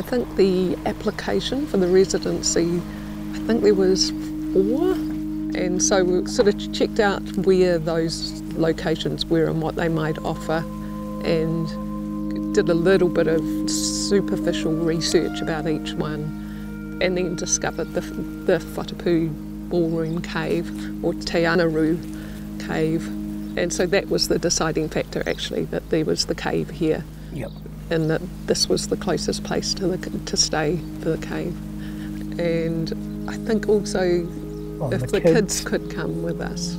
I think the application for the residency, I think there was four, and so we sort of checked out where those locations were and what they might offer, and did a little bit of superficial research about each one, and then discovered the, the Whatipū Ballroom Cave or Te Ana Ru Cave, and so that was the deciding factor actually that there was the cave here. Yep. And that this was the closest place to the to stay for the cave, and I think also Well, if the the, kids- kids. could come with us,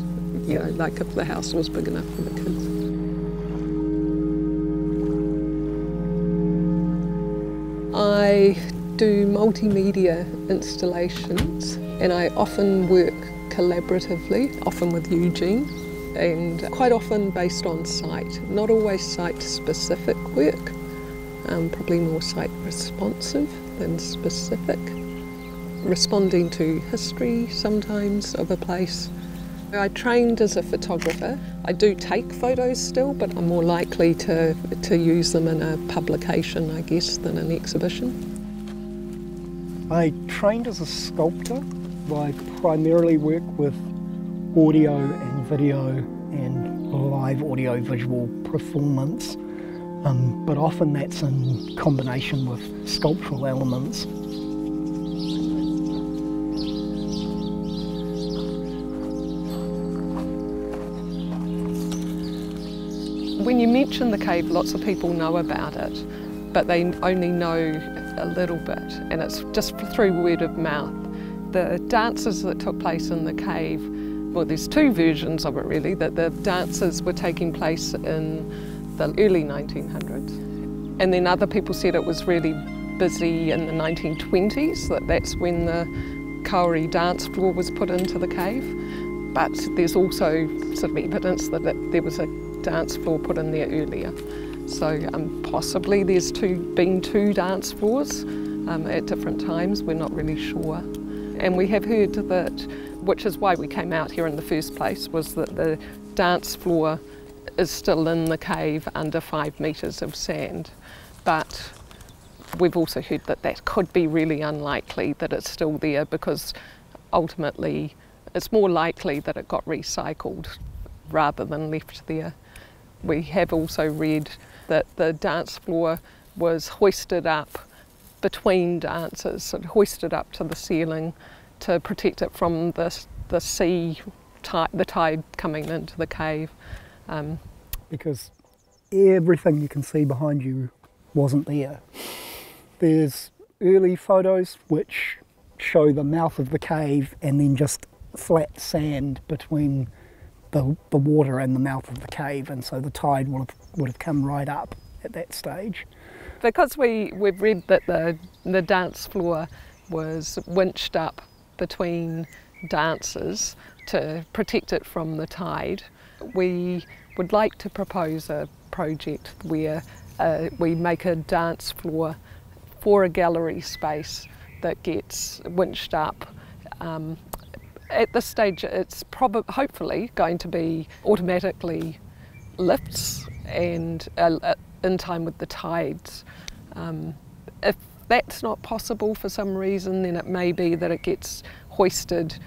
you Yeah. know, like if the house was big enough for the kids. I do multimedia installations and I often work collaboratively, often with Eugene, and quite often based on site, not always site specific work, um, probably more site responsive than specific responding to history sometimes of a place. I trained as a photographer. I do take photos still, but I'm more likely to, to use them in a publication, I guess, than an exhibition. I trained as a sculptor. I primarily work with audio and video and live audio visual performance, um, but often that's in combination with sculptural elements. When you mention the cave, lots of people know about it, but they only know a little bit, and it's just through word of mouth. The dances that took place in the cave, well, there's two versions of it really, that the dances were taking place in the early 1900s, and then other people said it was really busy in the 1920s, that that's when the Kauri dance floor was put into the cave. But there's also sort of evidence that it, there was a dance floor put in there earlier. So um, possibly there's two, been two dance floors um, at different times, we're not really sure. And we have heard that, which is why we came out here in the first place, was that the dance floor is still in the cave under five metres of sand. But we've also heard that that could be really unlikely that it's still there because ultimately it's more likely that it got recycled rather than left there. We have also read that the dance floor was hoisted up between dances, hoisted up to the ceiling to protect it from the, the sea, tide, the tide coming into the cave. Um, because everything you can see behind you wasn't there. There's early photos which show the mouth of the cave and then just flat sand between the, the water and the mouth of the cave, and so the tide would have, would have come right up at that stage. because we, we've read that the, the dance floor was winched up between dances to protect it from the tide, we would like to propose a project where uh, we make a dance floor for a gallery space that gets winched up. Um, at this stage, it's probably, hopefully, going to be automatically lifts and uh, in time with the tides. Um, that's not possible for some reason, then it may be that it gets hoisted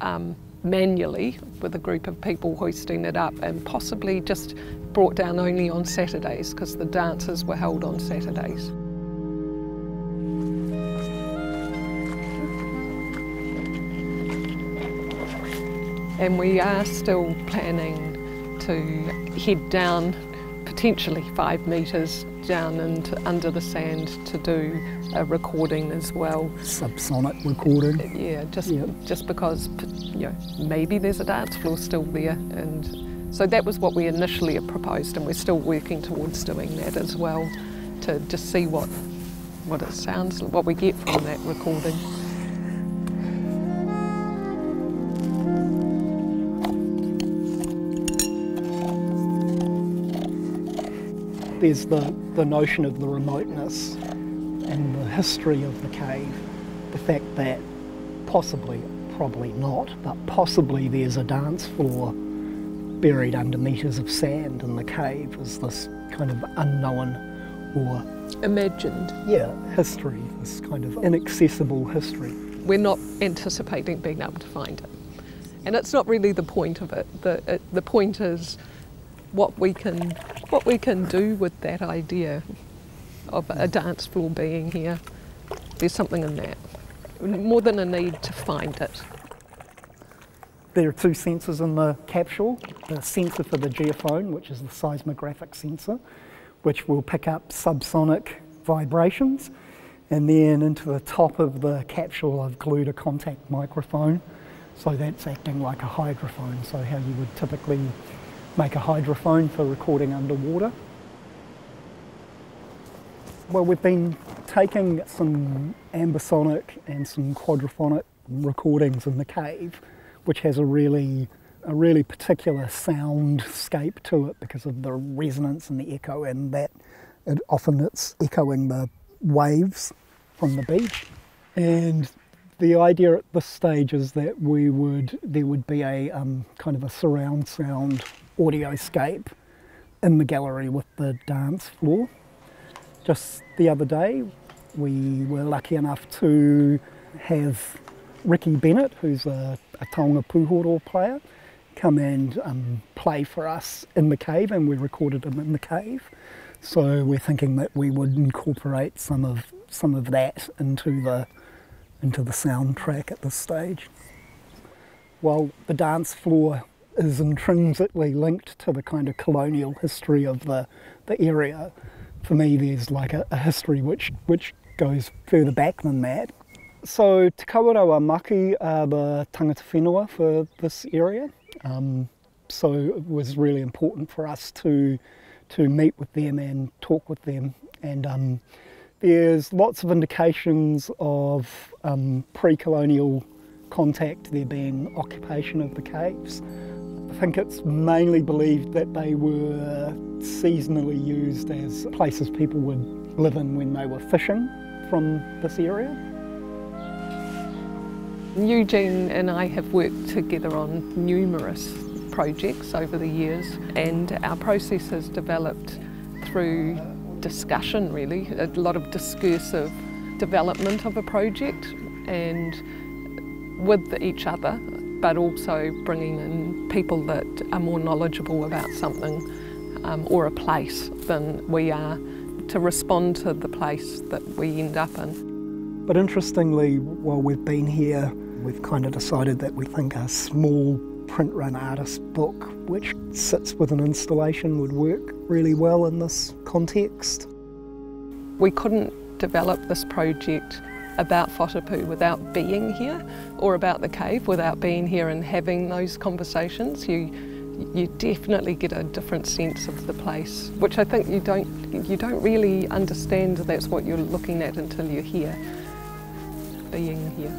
um, manually with a group of people hoisting it up and possibly just brought down only on Saturdays because the dances were held on Saturdays. And we are still planning to head down potentially five metres down and under the sand to do a recording as well. Subsonic recording. Yeah, just Yep. just because you know maybe there's a dance floor still there, and so that was what we initially proposed, and we're still working towards doing that as well, to just see what what it sounds, what we get from that recording. There's the, the notion of the remoteness and the history of the cave. The fact that possibly, probably not, but possibly there's a dance floor buried under metres of sand in the cave is this kind of unknown or Imagined. yeah, history, this kind of inaccessible history. We're not anticipating being able to find it. And it's not really the point of it. The, it, the point is what we can what we can do with that idea of a dance floor being here. There's something in that. More than a need to find it. There are two sensors in the capsule. The sensor for the geophone, which is the seismographic sensor, which will pick up subsonic vibrations. And then into the top of the capsule, I've glued a contact microphone. So that's acting like a hydrophone. So how you would typically make a hydrophone for recording underwater. Well, we've been taking some ambisonic and some quadraphonic recordings in the cave, which has a really a really particular soundscape to it because of the resonance and the echo, and that it, often it's echoing the waves from the beach. And the idea at this stage is that we would there would be a um, kind of a surround sound audioscape in the gallery with the dance floor. Just the other day, we were lucky enough to have Ricky Bennett, who's a, a Taonga Pūoro player, come and um, play for us in the cave, and we recorded him in the cave. So we're thinking that we would incorporate some of some of that into the into the soundtrack at this stage. While the dance floor is intrinsically linked to the kind of colonial history of the, the area, for me there's like a, a history which, which goes further back than that. So Te Maki are the tangata whenua for this area. Um, so it was really important for us to to meet with them and talk with them. And um, there's lots of indications of um, pre-colonial contact, there being occupation of the caves. I think it's mainly believed that they were seasonally used as places people would live in when they were fishing from this area. Eugene and I have worked together on numerous projects over the years and our process has developed through discussion really, a lot of discursive development of a project and with each other but also bringing in people that are more knowledgeable about something um, or a place than we are to respond to the place that we end up in. But interestingly, while we've been here, we've kind of decided that we think a small print run artist book which sits with an installation would work really well in this context. We couldn't develop this project about Whatipū without being here or about the cave without being here and having those conversations. You you definitely get a different sense of the place, which I think you don't you don't really understand that's what you're looking at until you're here, being here.